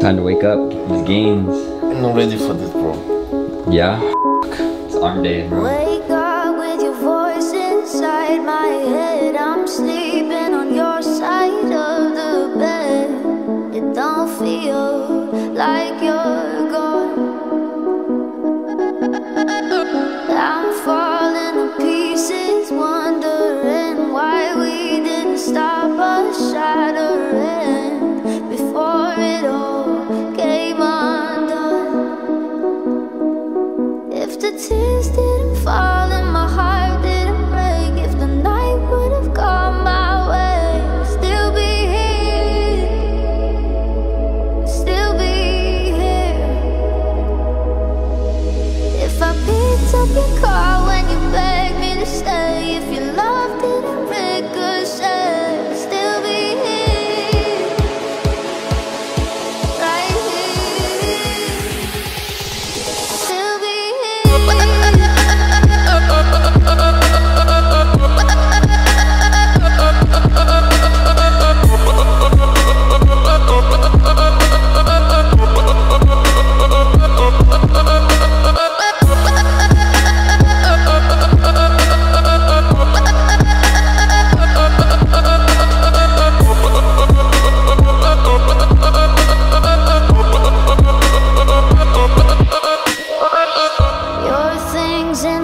time to wake up. These games. I'm not ready for this, bro. Yeah. It's arm days, bro. Wake up with your voice inside my head. I'm sleeping on your side of the bed. It don't feel like you're gone. I'm falling The tears didn't fall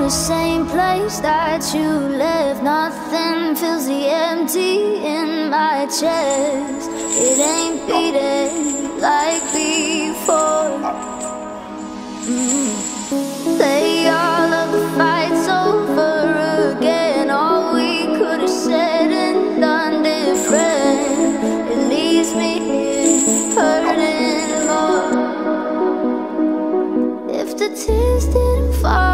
the same place that you left. Nothing fills the empty in my chest. It ain't beating like before. Mm. Play all of the fights over again. All we could have said and done different. It leaves me hurting more. If the tears didn't fall